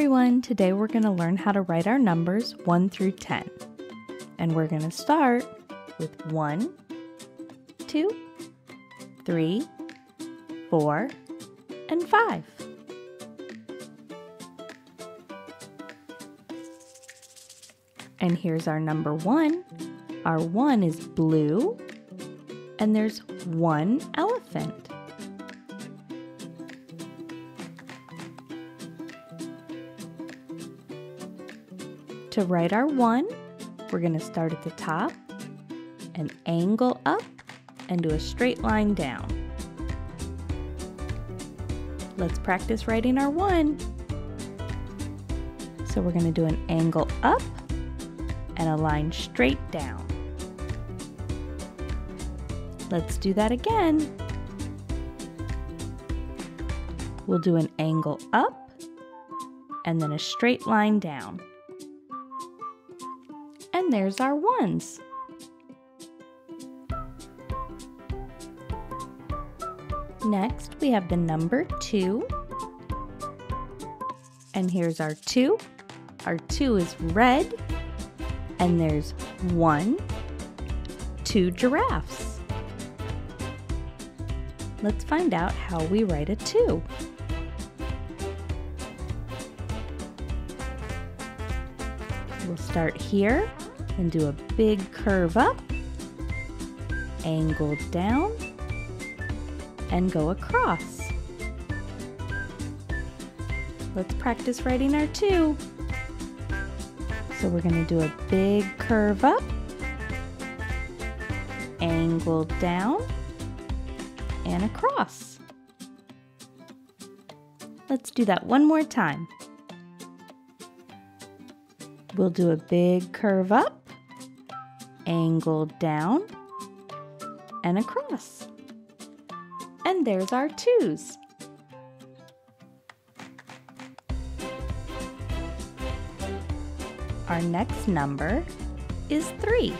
Everyone, today we're going to learn how to write our numbers 1 through 10. And we're going to start with 1, 2, 3, 4, and 5. And here's our number 1. Our 1 is blue, and there's one elephant. To write our 1, we're going to start at the top and angle up and do a straight line down. Let's practice writing our 1. So we're going to do an angle up and a line straight down. Let's do that again. We'll do an angle up and then a straight line down. There's our ones. Next, we have the number 2. And here's our 2. Our 2 is red. And there's one, two giraffes. Let's find out how we write a 2. We'll start here and do a big curve up, angle down, and go across. Let's practice writing our 2. So we're going to do a big curve up, angle down, and across. Let's do that one more time. We'll do a big curve up, angle down, and across. And there's our twos. Our next number is 3.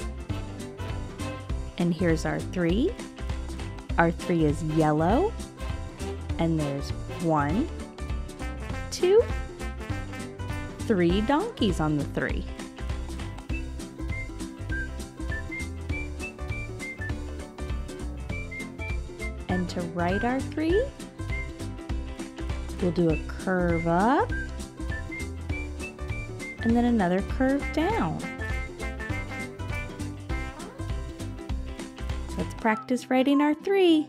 And here's our 3. Our 3 is yellow. And there's one, two, three donkeys on the 3. To write our 3, we'll do a curve up and then another curve down. Let's practice writing our three.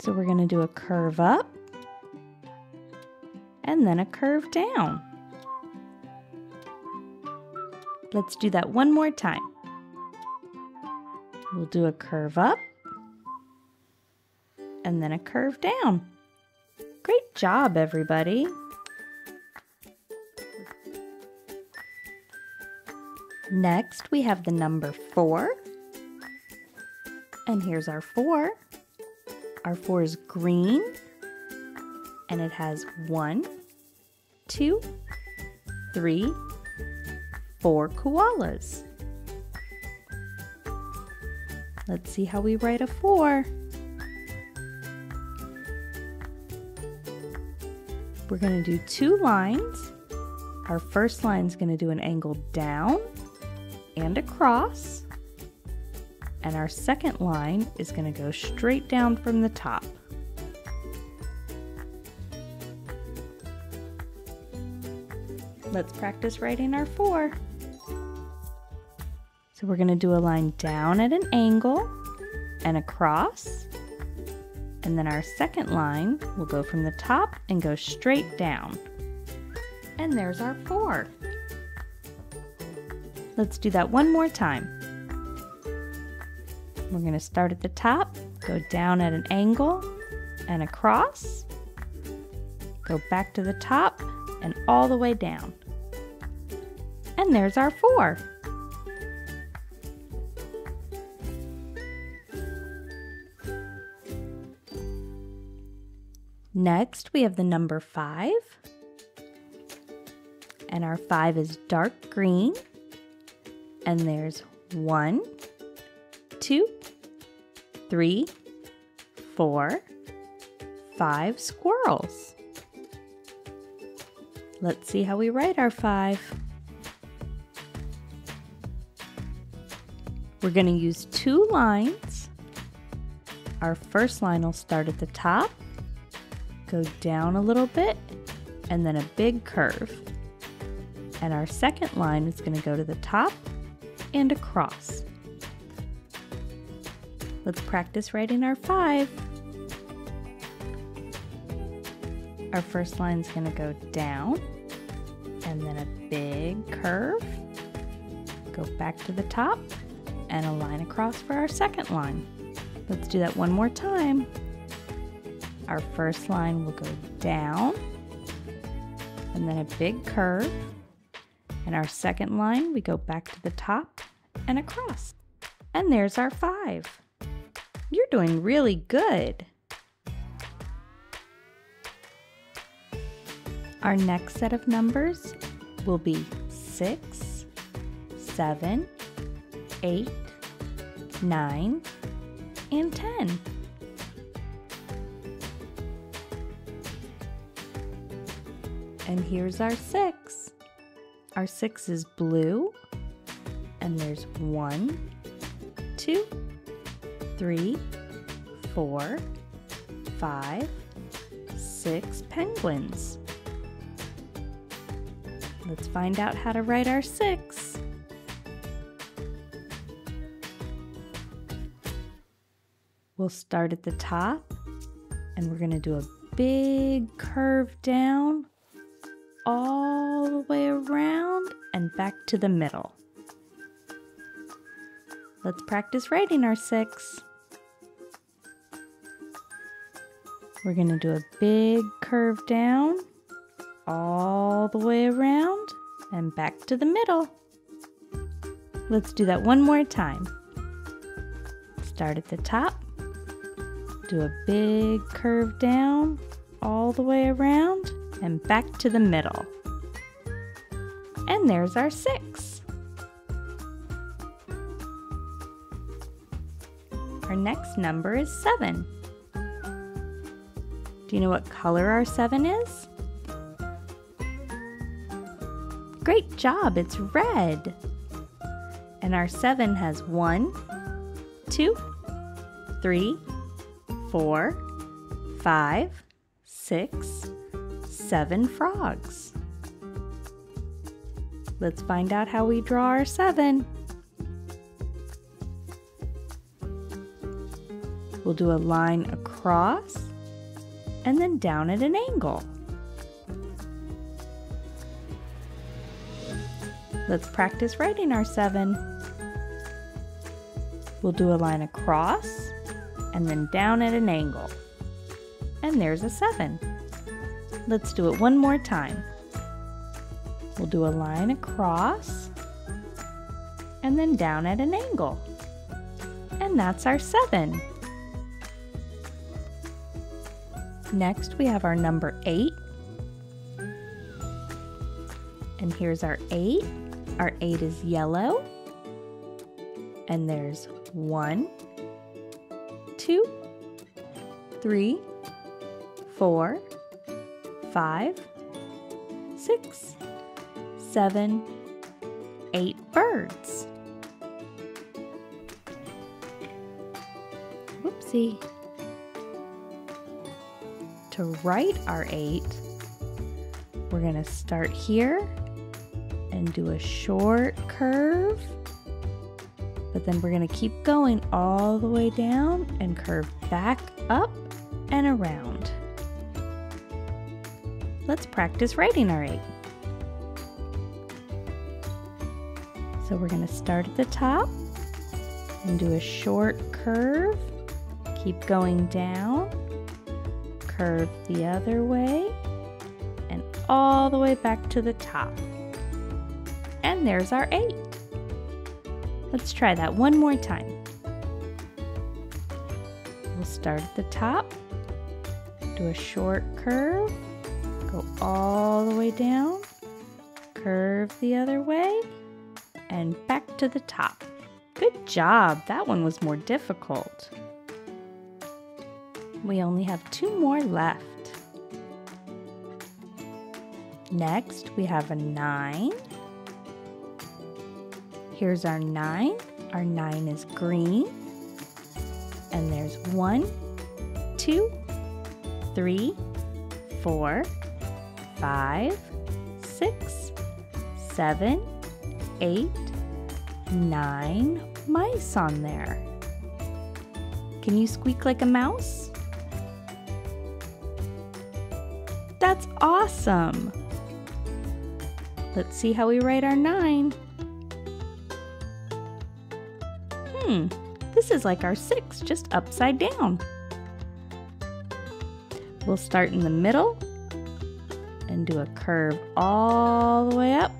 So we're going to do a curve up and then a curve down. Let's do that one more time. We'll do a curve up and then a curve down. Great job, everybody. Next, we have the number 4. And here's our 4. Our 4 is green. And it has one, two, three, four koalas. Let's see how we write a 4. We're going to do two lines. Our first line is going to do an angle down and across. And our second line is going to go straight down from the top. Let's practice writing our four. We're going to do a line down at an angle and across. And then our second line will go from the top and go straight down. And there's our four. Let's do that one more time. We're going to start at the top, go down at an angle and across, go back to the top and all the way down. And there's our four. Next, we have the number five. And our five is dark green and there's one, two, three, four, five squirrels. Let's see how we write our 5. We're going to use two lines. Our first line will start at the top, go down a little bit, and then a big curve. And our second line is going to go to the top and across. Let's practice writing our 5. Our first line is going to go down and then a big curve. Go back to the top and a line across for our second line. Let's do that one more time. Our first line will go down and then a big curve. And our second line, we go back to the top and across. And there's our five. You're doing really good. Our next set of numbers will be 6, 7, 8, 9, and 10. And here's our 6. Our 6 is blue, and there's one, two, three, four, five, six penguins. Let's find out how to write our six. We'll start at the top and we're going to do a big curve down all the way around and back to the middle. Let's practice writing our six. We're going to do a big curve down all the way around and back to the middle. Let's do that one more time. Start at the top, do a big curve down all the way around and back to the middle. And there's our six. Our next number is 7. Do you know what color our 7 is? Great job, it's red. And our 7 has one, two, three, four, five, six, seven frogs. Let's find out how we draw our 7. We'll do a line across and then down at an angle. Let's practice writing our 7. We'll do a line across and then down at an angle. And there's a 7. Let's do it one more time. We'll do a line across and then down at an angle. And that's our 7. Next, we have our number 8. And here's our 8. Our 8 is yellow. And there's one, two, three, four, five, six, seven, eight birds. Whoopsie to write our 8, we're going to start here and do a short curve. But then we're going to keep going all the way down and curve back up and around. Let's practice writing our 8. So we're going to start at the top and do a short curve. Keep going down curve the other way and all the way back to the top. And there's our eight. Let's try that one more time. We'll start at the top, do a short curve, go all the way down, curve the other way, and back to the top. Good job, that one was more difficult. We only have two more left. Next, we have a 9. Here's our 9. Our 9 is green. And there's one, two, three, four, five, six, seven, eight, nine mice on there. Can you squeak like a mouse? That's awesome! Let's see how we write our nine. Hmm, this is like our six, just upside down. We'll start in the middle and do a curve all the way up,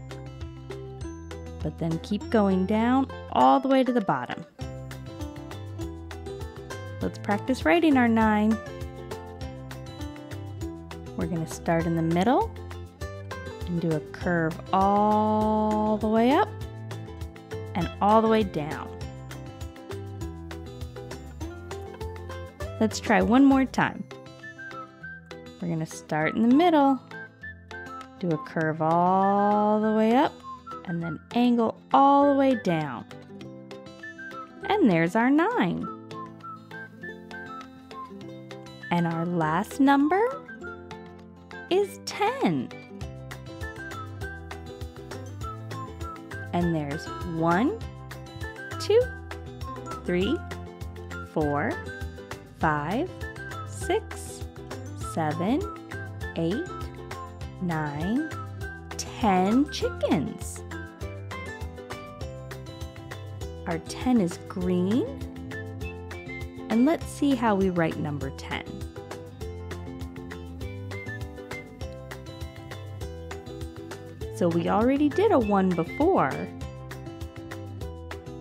but then keep going down all the way to the bottom. Let's practice writing our nine. We're going to start in the middle and do a curve all the way up and all the way down. Let's try one more time. We're going to start in the middle, do a curve all the way up, and then angle all the way down. And there's our 9. And our last number is 10. And there's one, two, three, four, five, six, seven, eight, nine, ten chickens. Our 10 is green. And let's see how we write number 10. So we already did a 1 before.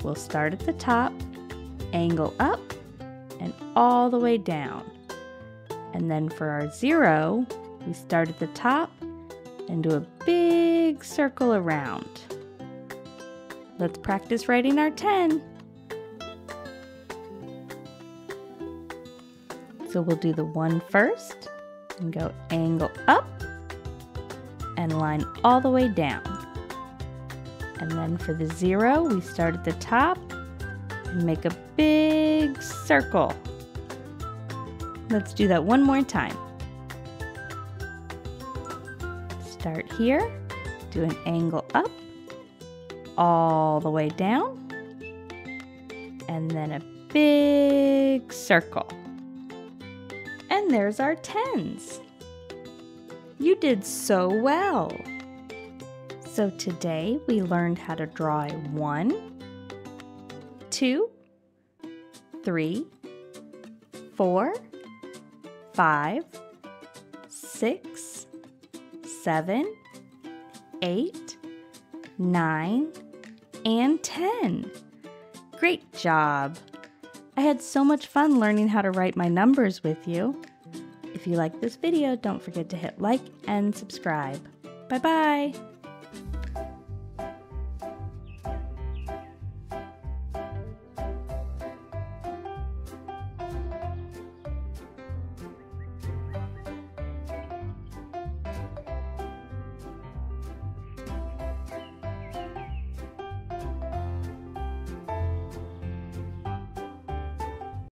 We'll start at the top, angle up, and all the way down. And then for our 0, we start at the top and do a big circle around. Let's practice writing our 10. So we'll do the 1 first and go angle up and line all the way down. And then for the 0, we start at the top and make a big circle. Let's do that one more time. Here, do an angle up, all the way down, and then a big circle. And there's our tens. You did so well. So today we learned how to draw one, two, three, four, five, six, seven, eight, nine, and 10. Great job! I had so much fun learning how to write my numbers with you. If you like this video, don't forget to hit like and subscribe. Bye bye!